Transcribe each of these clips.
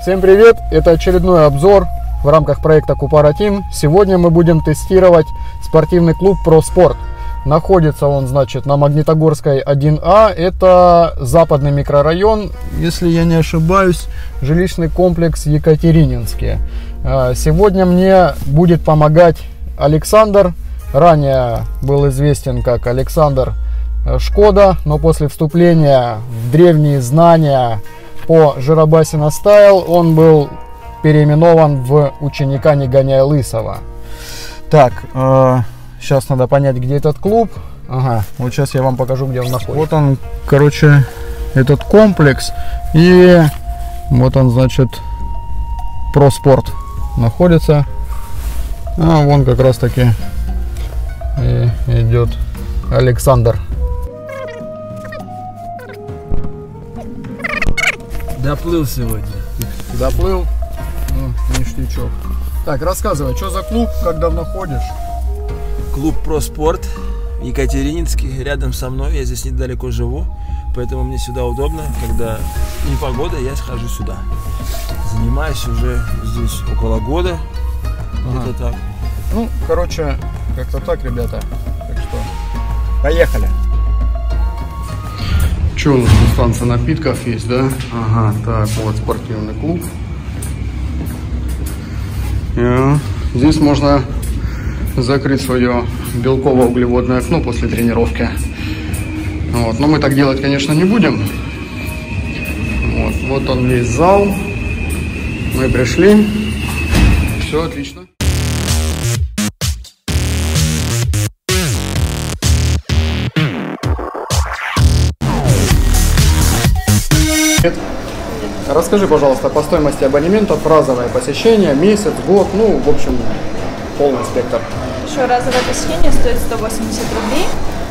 Всем привет! Это очередной обзор в рамках проекта Купара Тим. Сегодня мы будем тестировать спортивный клуб ProSport. Находится он, значит, на Магнитогорской 1А. Это западный микрорайон, если я не ошибаюсь, жилищный комплекс Екатерининский. А, сегодня мне будет помогать Александр. Ранее был известен как Александр Шкода, но после вступления в древние знания по Жиробасина Стайл он был переименован в ученика Не гоняя Лысого. Так, э, сейчас надо понять, где этот клуб. Ага, вот сейчас я вам покажу, где он находится. Вот он, короче, этот комплекс. И вот он, значит, проспорт находится. А вон как раз таки идет Александр Доплыл сегодня. Доплыл? Ну, ништячок. Так, рассказывай, что за клуб, как давно ходишь? Клуб Проспорт Екатерининский, рядом со мной, я здесь недалеко живу, поэтому мне сюда удобно, когда не погода, я схожу сюда. Занимаюсь уже здесь около года, ага. это так. Ну, короче, как-то так, ребята. Так что, поехали. Что у нас тут станция напитков есть, да? Ага, так, вот спортивный клуб. И здесь можно закрыть свое белково-углеводное окно после тренировки. Вот. Но мы так делать, конечно, не будем. Вот, вот он весь зал. Мы пришли. Все отлично. Расскажи, пожалуйста, по стоимости абонемента, разовое посещение, месяц, год, ну, в общем, полный спектр. Еще разовое посещение стоит 180 рублей,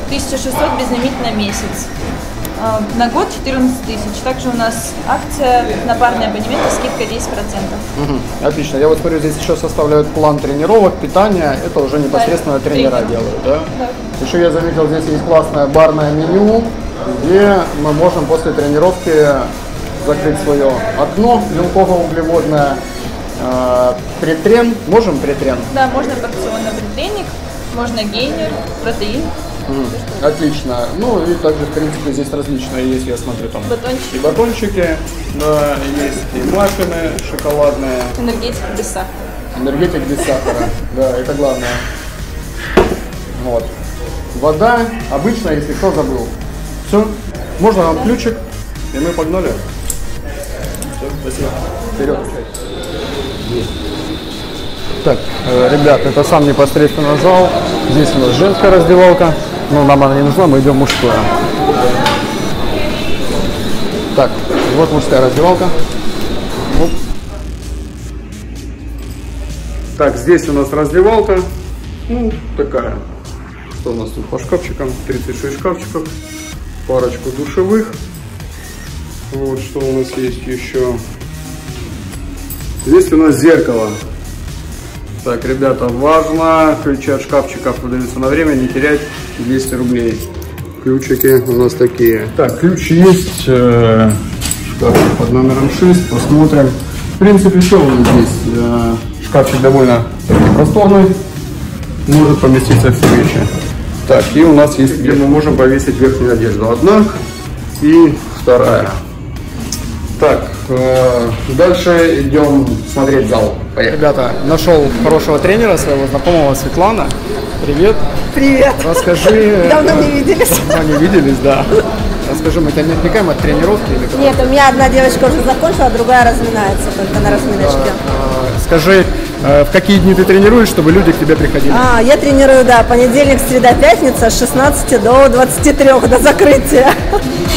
1600 безлимит на месяц. А, на год 14 тысяч. Также у нас акция на парные абонементы, скидка 10%. Угу, отлично. Я вот смотрю, здесь еще составляют план тренировок, питания. Это уже непосредственно да, тренера тренер. делают, да? Да. Еще я заметил, здесь есть классное барное меню, где мы можем после тренировки закрыть свое окно белково-углеводное. Э, претрен, можем претрен? Да, можно порционно предтренник, можно гейнер, протеин. Mm, отлично. Ну и также, в принципе, здесь различные есть, я смотрю, там батончики. и батончики, да, есть и маффины шоколадные. Энергетик без сахара. Энергетик без сахара, да, это главное. Вот. Вода, обычно, если кто забыл. Все, можно вам ключик, и мы погнали. Спасибо. Вперед. Так, э, ребят, это сам непосредственно зал. Здесь у нас женская раздевалка. Но нам она не нужна, мы идем мужскую. Так, вот мужская раздевалка. Оп. Так, здесь у нас раздевалка. Ну, такая. Что у нас тут по шкафчикам? 36 шкафчиков. Парочку душевых. Вот что у нас есть еще. Здесь у нас зеркало. Так, ребята, важно, ключи от шкафчиков выдаются на время, не терять 200 рублей. Ключики у нас такие. Так, ключ есть, э, шкафчик под номером 6, посмотрим. В принципе, что у нас здесь? Э, шкафчик довольно просторный, может поместиться все вещи. Так, и у нас есть, где мы можем повесить верхнюю одежду. Одна и вторая. Так, э, дальше идем смотреть зал. Поехали. Ребята, нашел хорошего тренера своего знакомого Светлана. Привет. Привет. Расскажи. Давно не виделись. Давно не виделись, да. Расскажи, мы тебя не отвлекаем от тренировки или? Нет, у меня одна девочка уже закончила, а другая разминается только на разминочке. А, скажи, э, в какие дни ты тренируешь, чтобы люди к тебе приходили? А, я тренирую, да, понедельник, среда, пятница с 16 до 23 до закрытия.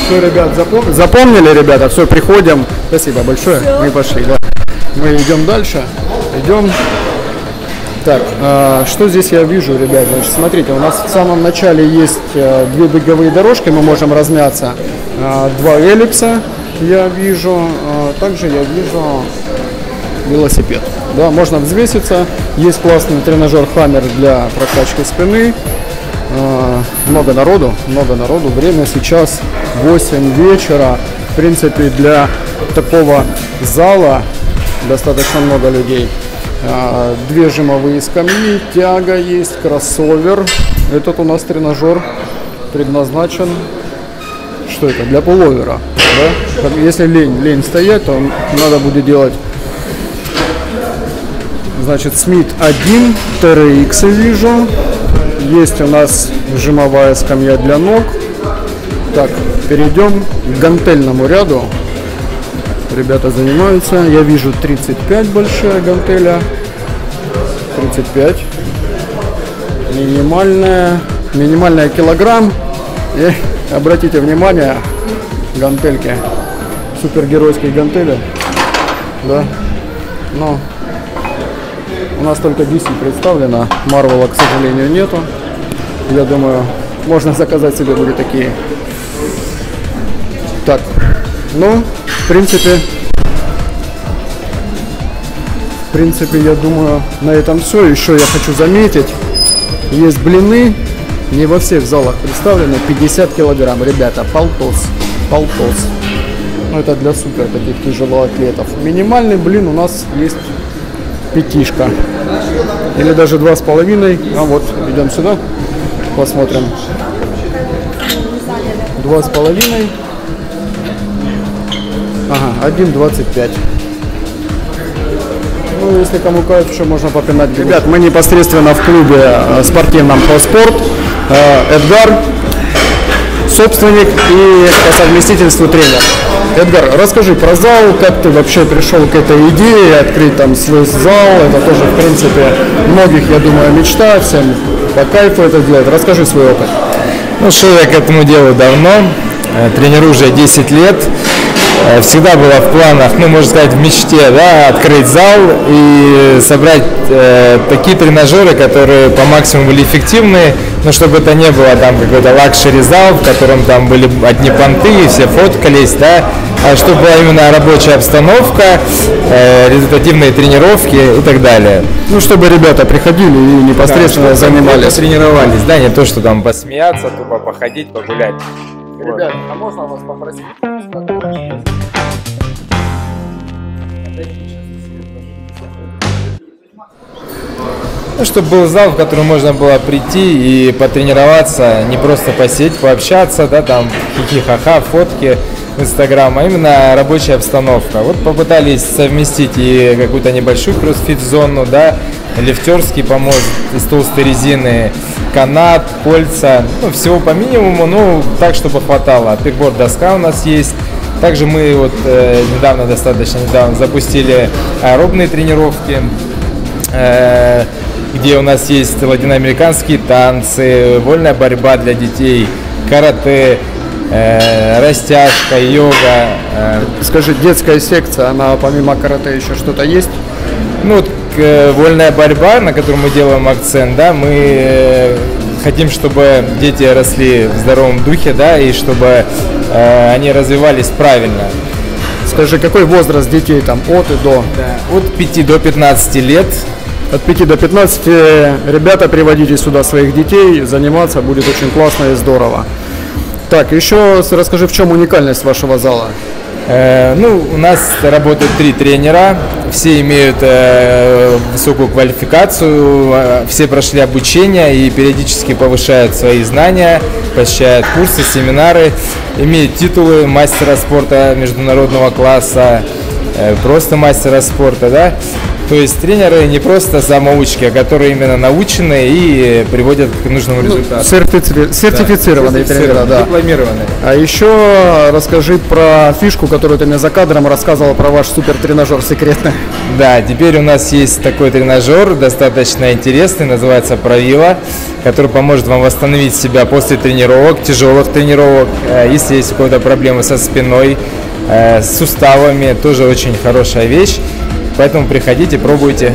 Все, ребят, запом... запомнили, ребята, все, приходим. Спасибо большое, все. мы пошли, да. Мы идем дальше, идем. Так, э, что здесь я вижу, ребят? Значит, смотрите, у нас в самом начале есть э, две беговые дорожки, мы можем размяться. Э, два эллипса я вижу, э, также я вижу велосипед. Да, можно взвеситься. Есть классный тренажер Хаммер для прокачки спины. Много народу, много народу. Время сейчас 8 вечера. В принципе, для такого зала достаточно много людей. А, две жимовые скамьи, тяга есть, кроссовер. Этот у нас тренажер предназначен, что это, для пуловера. Да? Если лень, лень стоять, то надо будет делать Значит, Смит 1, TRX вижу. Есть у нас жимовая скамья для ног. Так, перейдем к гантельному ряду. Ребята занимаются. Я вижу 35 большая гантеля. 35. Минимальная. Минимальная килограмм. И обратите внимание, гантельки. Супергеройские гантели. Да. Но у нас только DC представлено, Марвела, к сожалению, нету. Я думаю, можно заказать себе будет такие. Ну, в принципе, в принципе, я думаю, на этом все. Еще я хочу заметить, есть блины, не во всех залах представлены, 50 килограмм, ребята, полтос, полтос. Ну, это для супер таких тяжелоатлетов. Минимальный блин у нас есть пятишка. Или даже два с половиной. А вот, идем сюда, посмотрим. Два с половиной. Ага, один двадцать пять. Ну, если кому кайф, еще можно попинать. Ребят, мы непосредственно в клубе э, спортивном «Проспорт». Э, Эдгар, собственник и по совместительству тренер. Эдгар, расскажи про зал, как ты вообще пришел к этой идее, открыть там свой зал, это тоже, в принципе, многих, я думаю, мечта, всем по кайфу это делать. Расскажи свой опыт. Ну, что я к этому делаю давно, э, тренирую уже 10 лет, всегда было в планах, ну, можно сказать, в мечте, да, открыть зал и собрать э, такие тренажеры, которые по максимуму были эффективны, но чтобы это не было там какой-то luxury зал, в котором там были одни понты, и все фоткались, да, а чтобы была именно рабочая обстановка, э, результативные тренировки и так далее. Ну, чтобы ребята приходили и непосредственно да, занимались. Тренировались, да, не то, что там посмеяться, тупо походить, погулять. Ребят, а можно вас попросить? Ну, чтобы был зал, в который можно было прийти и потренироваться, не просто посидеть, пообщаться, да, там хихи-ха-ха, фотки в Инстаграм, а именно рабочая обстановка. Вот попытались совместить и какую-то небольшую кроссфит-зону, да, лифтерский помост из толстой резины, канат, кольца, ну, всего по минимуму, ну, так, чтобы хватало. Пикборд доска у нас есть. Также мы вот э, недавно, достаточно недавно запустили аэробные тренировки, э, где у нас есть латиноамериканские танцы, вольная борьба для детей, карате, э, растяжка, йога. Э. Скажи, детская секция, она помимо карате еще что-то есть? Ну, вот, э, вольная борьба, на которую мы делаем акцент, да, мы э, хотим, чтобы дети росли в здоровом духе, да, и чтобы э, они развивались правильно. Скажи, какой возраст детей там от и до? Да. От 5 до 15 лет. От 5 до 15 ребята, приводите сюда своих детей, заниматься будет очень классно и здорово. Так, еще расскажи, в чем уникальность вашего зала? Э, ну, у нас работают три тренера, все имеют э, высокую квалификацию, э, все прошли обучение и периодически повышают свои знания, посещают курсы, семинары, имеют титулы мастера спорта международного класса, э, просто мастера спорта, да. То есть тренеры не просто самоучки, а которые именно научены и приводят к нужному ну, результату. Ну, сертифицированные, да, тренера, да. Дипломированные. А еще расскажи про фишку, которую ты мне за кадром рассказывал про ваш супер тренажер секретный. Да, теперь у нас есть такой тренажер, достаточно интересный, называется Правила, который поможет вам восстановить себя после тренировок, тяжелых тренировок. Э, если есть какая-то проблема со спиной, э, с суставами, тоже очень хорошая вещь. Поэтому приходите, пробуйте.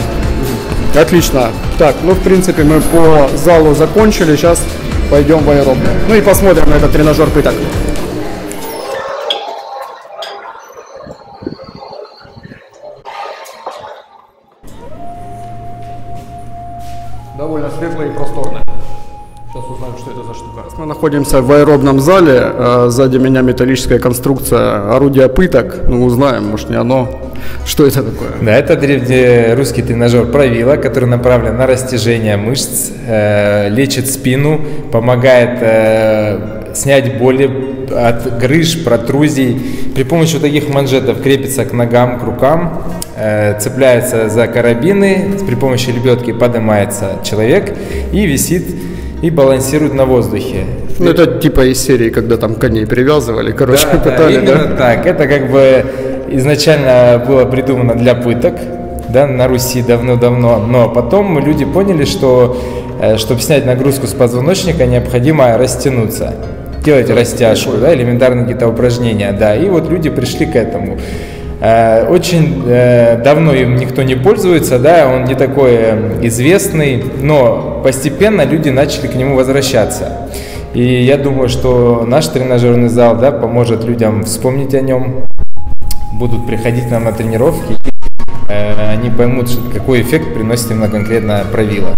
Отлично. Так, ну в принципе мы по залу закончили. Сейчас пойдем в аэробную. Ну и посмотрим на этот тренажер пыток. Довольно светло и просторно. Сейчас узнаем, что это за штука. Мы находимся в аэробном зале. а Сзади меня металлическая конструкция орудия пыток. Ну, узнаем, может, не оно. Что это такое? Да, это древнерусский тренажер правила, который направлен на растяжение мышц, э, лечит спину, помогает э, снять боли от грыж, протрузий. При помощи таких манжетов крепится к ногам, к рукам, э, цепляется за карабины, при помощи лебедки поднимается человек и висит и балансирует на воздухе. Ну, это типа из серии, когда там коней привязывали, короче, Да, да, пытали, именно да? так. Это как бы изначально было придумано для пыток, да, на Руси давно-давно, но потом люди поняли, что чтобы снять нагрузку с позвоночника, необходимо растянуться, делать растяжку, да, элементарные какие-то упражнения, да, и вот люди пришли к этому. Э, Очень э, давно им никто не пользуется, да, он не такой э, известный, но постепенно люди начали к нему возвращаться. И я думаю, что наш тренажерный зал да, поможет людям вспомнить о нем, будут приходить к нам на тренировки, и, э, они поймут, какой эффект приносит именно конкретно правило.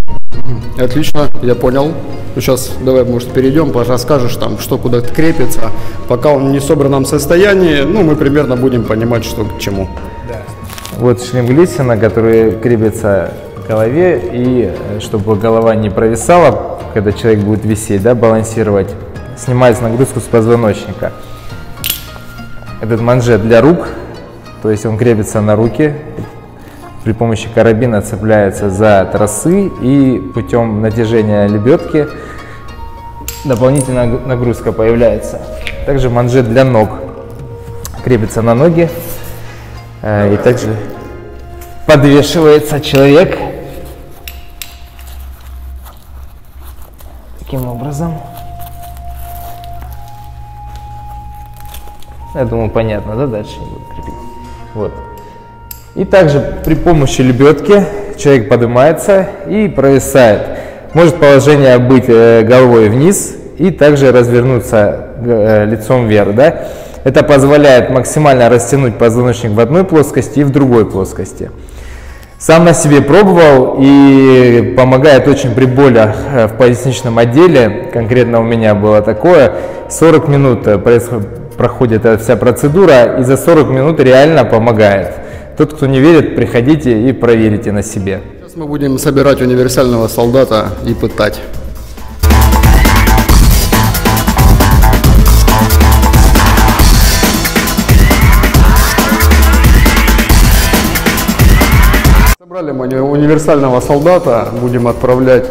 Отлично, я понял. Сейчас давай, может, перейдем, расскажешь там, что куда крепится. Пока он в несобранном состоянии, ну, мы примерно будем понимать, что к чему. Вот шлем Глиссина, который крепится к голове, и э, чтобы голова не провисала, когда человек будет висеть, да, балансировать, снимается нагрузку с позвоночника. Этот манжет для рук, то есть он крепится на руки, при помощи карабина цепляется за тросы и путем натяжения лебедки дополнительная наг- нагрузка появляется. Также манжет для ног крепится на ноги э, и также подвешивается человек таким образом. Я думаю, понятно, да, дальше буду крепить. Вот. И также при помощи лебедки человек поднимается и провисает. Может положение быть э, головой вниз и также развернуться э, лицом вверх. Да? Это позволяет максимально растянуть позвоночник в одной плоскости и в другой плоскости. Сам на себе пробовал и помогает очень при болях э, в поясничном отделе. Конкретно у меня было такое. 40 минут э, проходит эта вся процедура и за 40 минут реально помогает. Тот, кто не верит, приходите и проверите на себе. Сейчас мы будем собирать универсального солдата и пытать. Собрали мы уни- универсального солдата, будем отправлять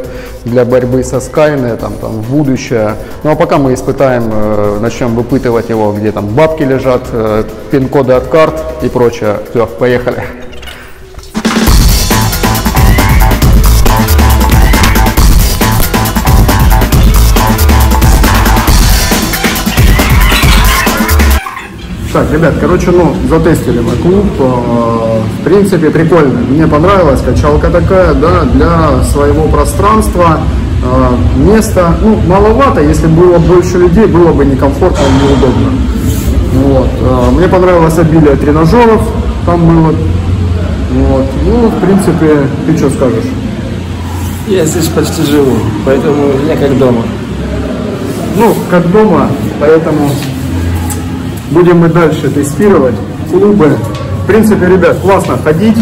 для борьбы со Скайнетом там, в будущее. Ну а пока мы испытаем, э, начнем выпытывать его, где там бабки лежат, э, пин-коды от карт и прочее. Все, поехали. Так, ребят, короче, ну, затестили мы клуб. э, В принципе, прикольно. Мне понравилась качалка такая, да, для своего пространства. э, Места, ну, маловато. Если было больше людей, было бы некомфортно и неудобно. Вот. э, Мне понравилось обилие тренажеров. Там было. Вот. Ну, в принципе, ты что скажешь? Я здесь почти живу, поэтому я как дома. Ну, как дома, поэтому будем мы дальше тестировать клубы. В принципе, ребят, классно ходить.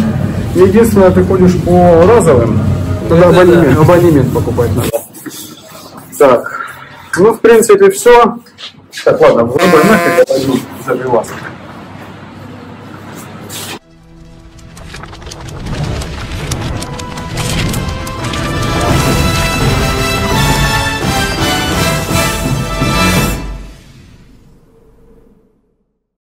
Единственное, ты ходишь по разовым, тогда абонемент, да. абонемент покупать надо. Так, ну, в принципе, все. Так, ладно, врубай нафиг, я пойду забиваться.